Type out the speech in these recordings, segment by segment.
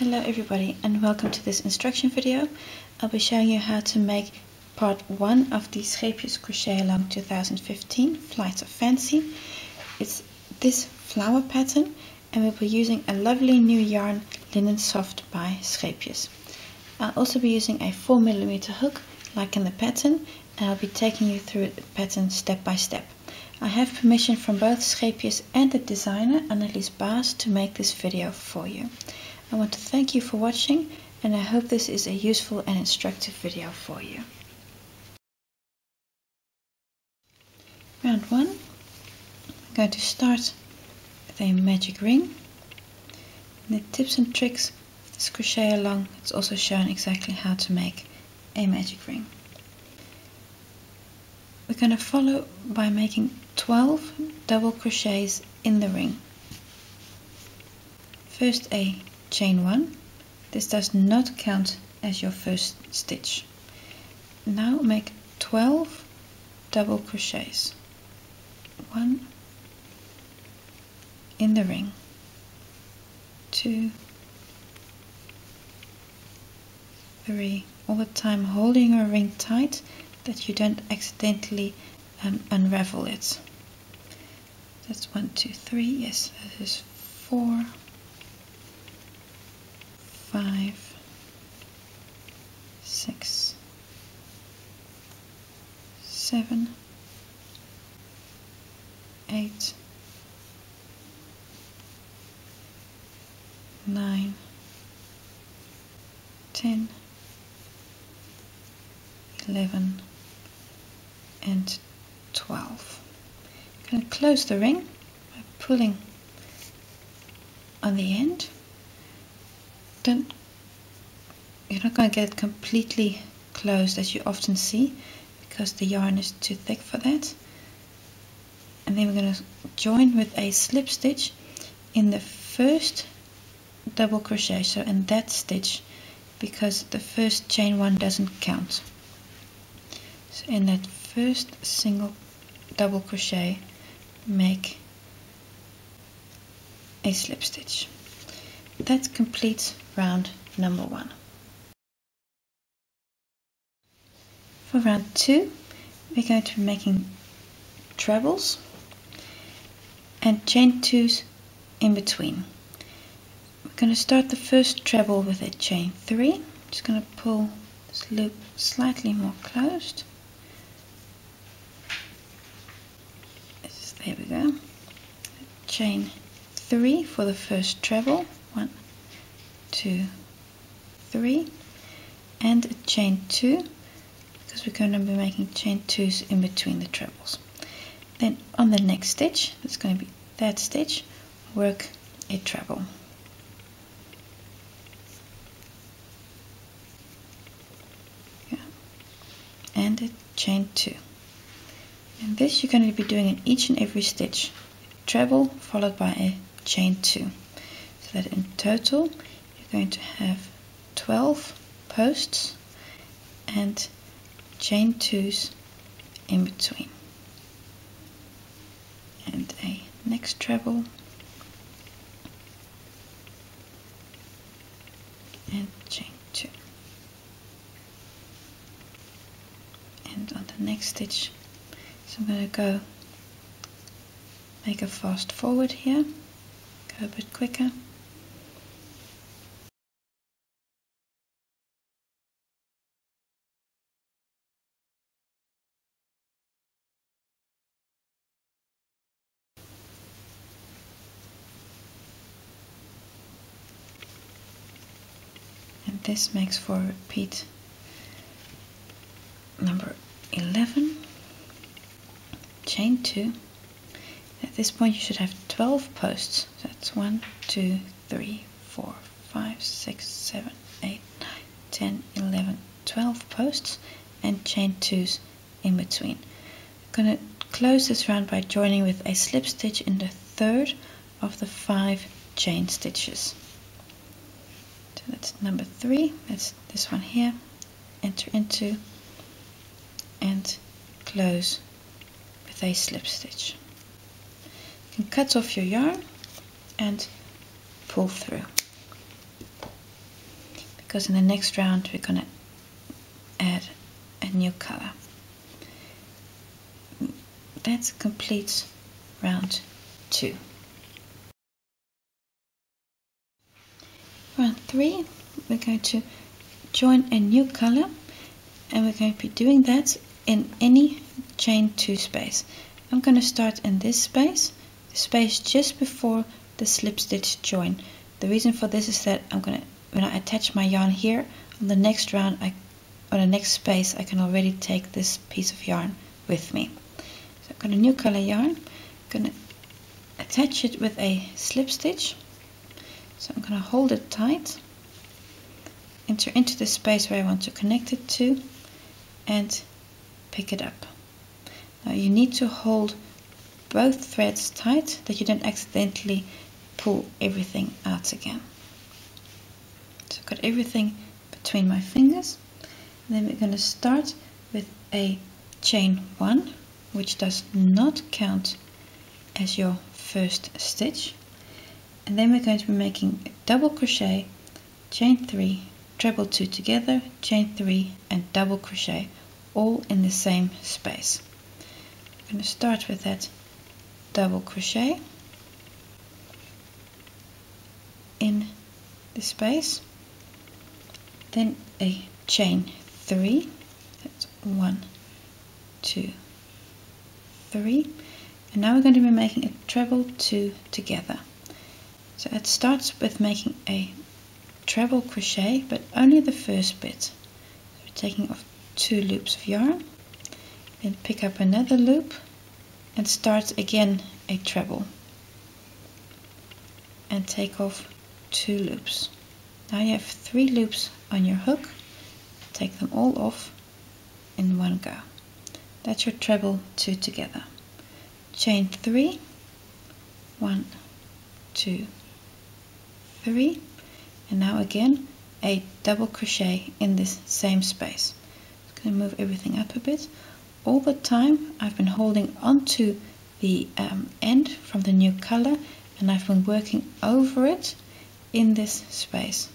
Hello everybody and welcome to this instruction video. I'll be showing you how to make part 1 of the Scheepjes Crochet Along 2015 Flights of Fancy. It's this flower pattern and we'll be using a lovely new yarn Linen Soft by Scheepjes. I'll also be using a 4mm hook like in the pattern and I'll be taking you through the pattern step by step. I have permission from both Scheepjes and the designer Annelies Baes to make this video for you. I want to thank you for watching and I hope this is a useful and instructive video for you. Round 1. I'm going to start with a magic ring. In the tips and tricks of this crochet along it's also shown exactly how to make a magic ring. We're going to follow by making 12 double crochets in the ring. First a chain one. This does not count as your first stitch. Now make 12 double crochets. One in the ring. Two. Three. All the time holding your ring tight that you don't accidentally um, unravel it. That's one two three. Yes that is four five, six, seven, eight, nine, ten, eleven, and twelve. I'm going to close the ring by pulling on the end don't you're not going to get it completely closed as you often see because the yarn is too thick for that. And then we're going to join with a slip stitch in the first double crochet so in that stitch because the first chain one doesn't count. So in that first single double crochet make a slip stitch. That completes round number one. For round two, we're going to be making trebles and chain twos in between. We're going to start the first treble with a chain three. Just going to pull this loop slightly more closed. There we go. Chain three for the first treble one two three and a chain two because we're going to be making chain twos in between the trebles. Then on the next stitch that's going to be that stitch work a treble. Yeah. and a chain two. And this you're going to be doing in each and every stitch. Treble followed by a chain two. So that in total going to have 12 posts and chain twos in between. And a next treble. And chain two. And on the next stitch so I'm going to go make a fast forward here go a bit quicker this makes for repeat number 11 chain 2 at this point you should have 12 posts. That's 1 2 3 4 5 6 7 8 9 10 11 12 posts and chain 2s in between. I'm going to close this round by joining with a slip stitch in the third of the five chain stitches that's number three that's this one here enter into and close with a slip stitch you can cut off your yarn and pull through because in the next round we're going to add a new color. That completes round two. Round three, we're going to join a new color and we're going to be doing that in any chain two space. I'm going to start in this space, the space just before the slip stitch join. The reason for this is that I'm going to, when I attach my yarn here, on the next round, I, on the next space, I can already take this piece of yarn with me. So I've got a new color yarn, I'm going to attach it with a slip stitch. So I'm going to hold it tight, enter into the space where I want to connect it to, and pick it up. Now you need to hold both threads tight that you don't accidentally pull everything out again. So I've got everything between my fingers. And then we're going to start with a chain 1 which does not count as your first stitch. And then we're going to be making a double crochet, chain 3, treble 2 together, chain 3 and double crochet all in the same space. I'm going to start with that double crochet in the space. Then a chain three that's one two three. And now we're going to be making a treble two together so it starts with making a treble crochet but only the first bit. So we're taking off two loops of yarn then pick up another loop and start again a treble and take off two loops. Now you have three loops on your hook. Take them all off in one go. That's your treble two together. Chain three. One two three and now again a double crochet in this same space. I'm going to move everything up a bit. All the time I've been holding onto the um, end from the new color and I've been working over it in this space.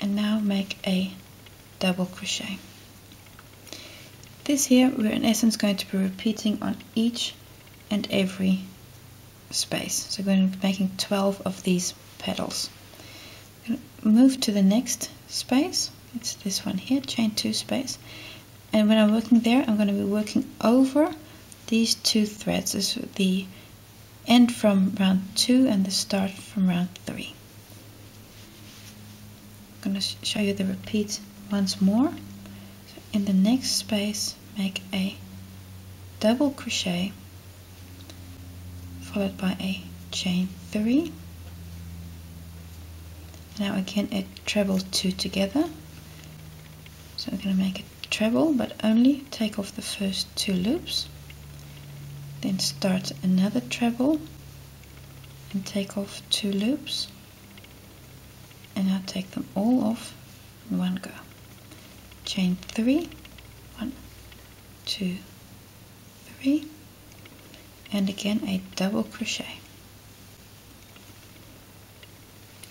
And now make a double crochet. This here we're in essence going to be repeating on each and every space. So I'm going to be making 12 of these petals. Move to the next space. It's this one here chain two space. And when I'm working there I'm going to be working over these two threads. Is the end from round two and the start from round three. I'm going to show you the repeat once more. So in the next space make a double crochet followed by a chain three. Now again a treble two together. So I'm going to make a treble but only take off the first two loops then start another treble and take off two loops and now take them all off in one go. Chain three one two three and again a double crochet.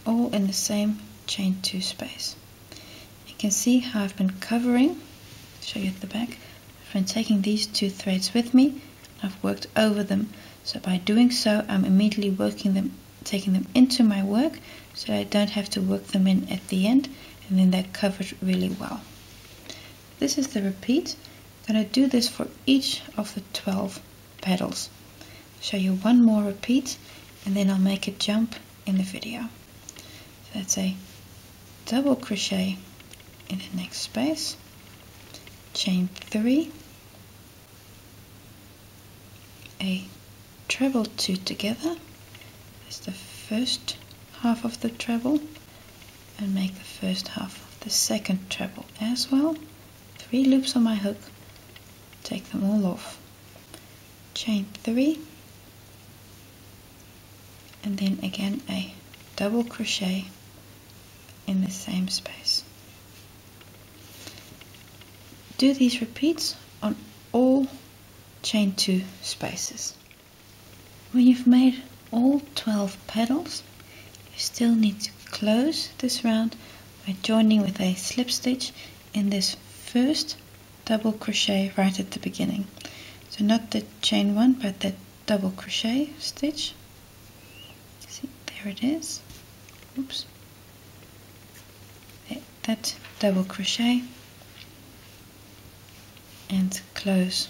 All in the same chain two space. You can see how I've been covering. Show you at the back. I've been taking these two threads with me I've worked over them. So by doing so I'm immediately working them taking them into my work so I don't have to work them in at the end and then they're covered really well. This is the repeat. I'm going to do this for each of the 12 petals show you one more repeat and then I'll make a jump in the video. So that's a double crochet in the next space chain three a treble two together. That's the first half of the treble and make the first half of the second treble as well. Three loops on my hook take them all off. Chain three and then again a double crochet in the same space. Do these repeats on all chain two spaces. When you've made all 12 petals, you still need to close this round by joining with a slip stitch in this first double crochet right at the beginning. So not the chain one but the double crochet stitch see there it is. Oops. That double crochet. And close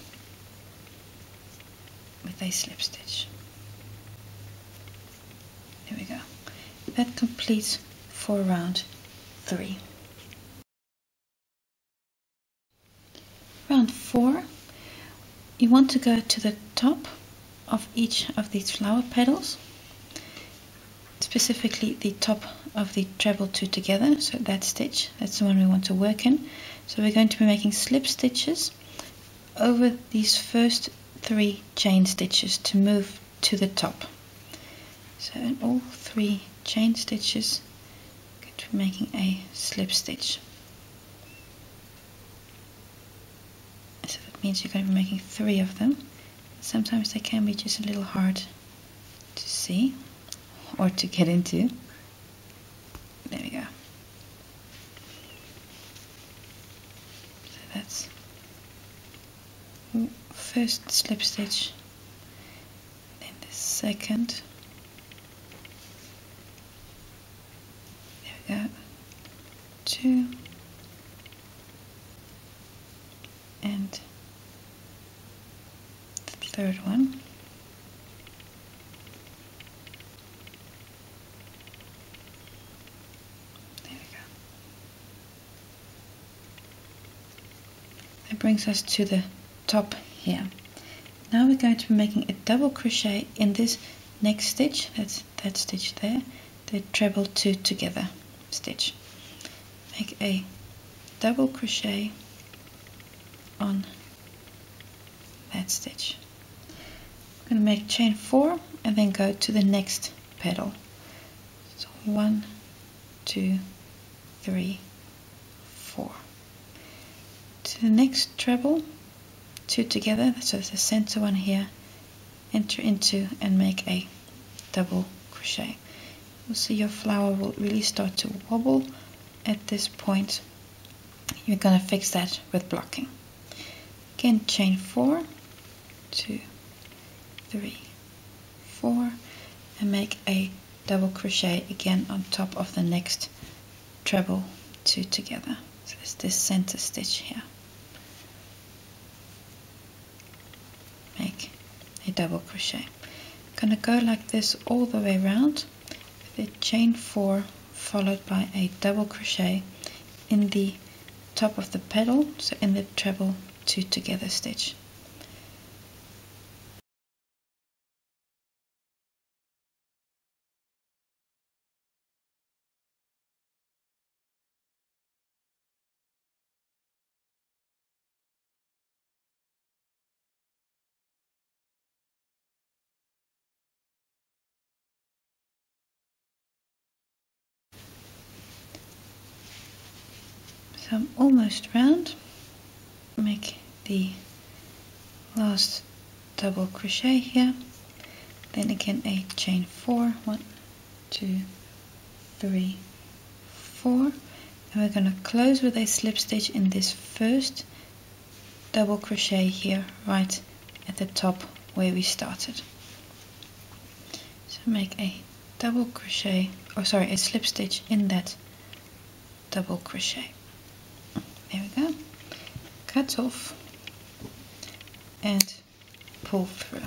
with a slip stitch. There we go. That completes for round three. Round four you want to go to the top of each of these flower petals specifically the top of the treble two together so that stitch that's the one we want to work in. So we're going to be making slip stitches over these first three chain stitches to move to the top. So in all three chain stitches be making a slip stitch. So that means you're going to be making three of them. Sometimes they can be just a little hard to see or to get into. There we go. So that's first slip stitch, then the second. There we go. Two. And third one. Brings us to the top here. Now we're going to be making a double crochet in this next stitch, that's that stitch there, the treble two together stitch. Make a double crochet on that stitch. I'm going to make chain four and then go to the next petal. So one, two, three, the next treble. Two together so the center one here. Enter into and make a double crochet. You'll see your flower will really start to wobble. At this point you're going to fix that with blocking. Again chain four. Two three four. And make a double crochet again on top of the next treble two together. So it's this center stitch here a double crochet. Gonna go like this all the way around with a chain four followed by a double crochet in the top of the petal so in the treble two together stitch I'm almost round. Make the last double crochet here. Then again a chain four. One, two, three, four. And we're going to close with a slip stitch in this first double crochet here right at the top where we started. So make a double crochet, or sorry, a slip stitch in that double crochet there we go. Cut off and pull through.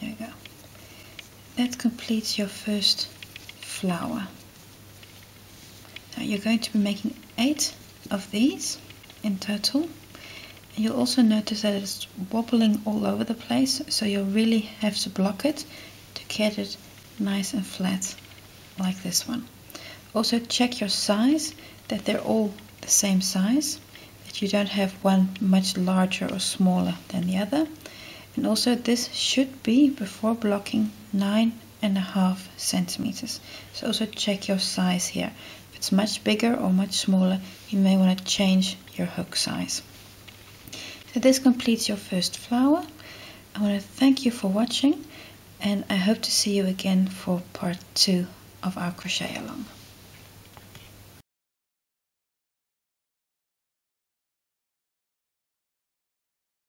There we go. That completes your first flower. Now you're going to be making eight of these in total. And you'll also notice that it's wobbling all over the place so you'll really have to block it to get it nice and flat like this one. Also check your size, that they're all the same size, that you don't have one much larger or smaller than the other. And also this should be, before blocking, nine and a half centimeters. So also check your size here. If it's much bigger or much smaller, you may want to change your hook size. So this completes your first flower. I want to thank you for watching and I hope to see you again for part two of our crochet along.